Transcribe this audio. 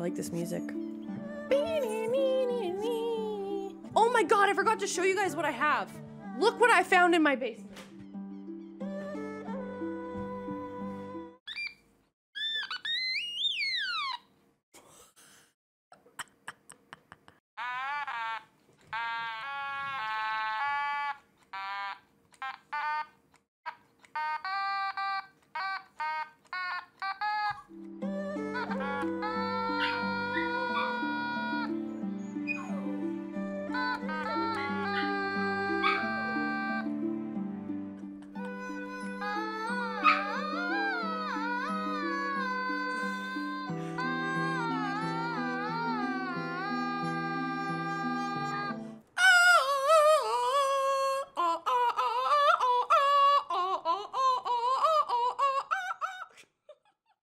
I like this music. Oh my god, I forgot to show you guys what I have. Look what I found in my basement.